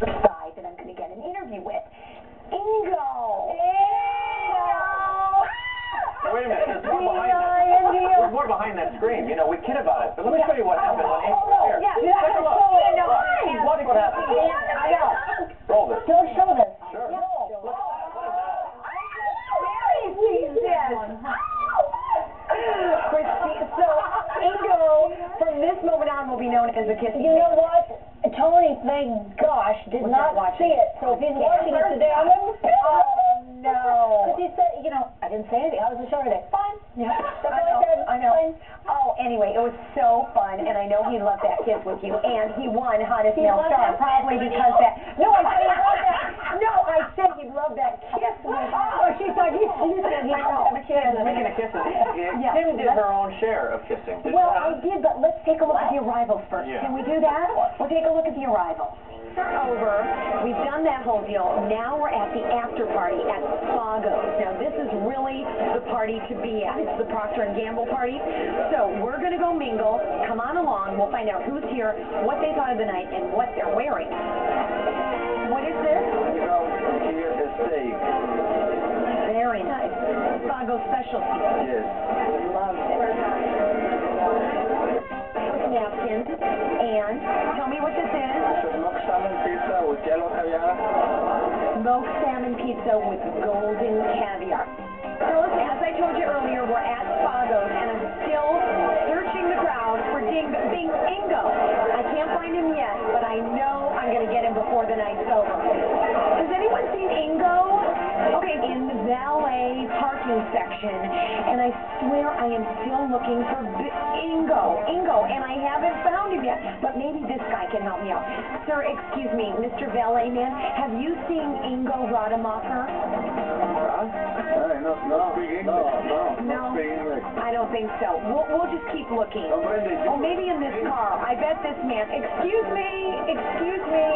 side that I'm going to get an interview with. Ingo. Ingo! Wait a minute, there's more behind that. D-I-N-G-O. There's more behind that screen. You know, we kid about it, but let me show you what happened when Amy Oh, no, was here. yeah, Take a look. show. No, Look. I have Watch what happened. I know. Roll this. Don't show this. Sure. No. Look, what is that? Mary sees this. Christine, so Ingo, from this moment on, will be known as the kissing. You know what? Tony, thank gosh, did Was not not see it. So if he's watching it today, I'm gonna Oh no. Because he said, you know, I didn't say anything. How was the show today? Fine. Yeah, I know, said. I know. Fine. Oh, anyway, it was so fun, and I know he loved that kiss with you, and he won hottest He male loved star that probably kiss with because you. that. No, I said he loved that. No, I said he loved that kiss with you. Oh, she thought you, you said he loved that kiss. Speaking kisses, Yeah. Kym did her own share of kissing. Did Well, I did, but let's take a look at the arrivals first. Yeah. Can we do that? We'll take a look at the arrivals. We're over. We've done that whole deal. Now we're at the after party at Spago's. Now this is really the party to be at. It's the Procter and Gamble party. So we're gonna go mingle. Come on along. We'll find out who's here, what they thought of the night, and what they're wearing. Spago specialty. Yes. Love it. Napkins. And tell me what this is. Smoked salmon pizza with yellow caviar. Smoked salmon pizza with golden caviar. Section, and I swear I am still looking for B- Ingo. Ingo, and I haven't found him yet, but maybe this guy can help me out. Sir, excuse me, Mr. Valet Man, have you seen Ingo Rademacher? Huh? Hey, no, no English. No, no, No. I don't think so. We'll, we'll just keep looking. Oh, maybe in this car. I bet this man. Excuse me, excuse me.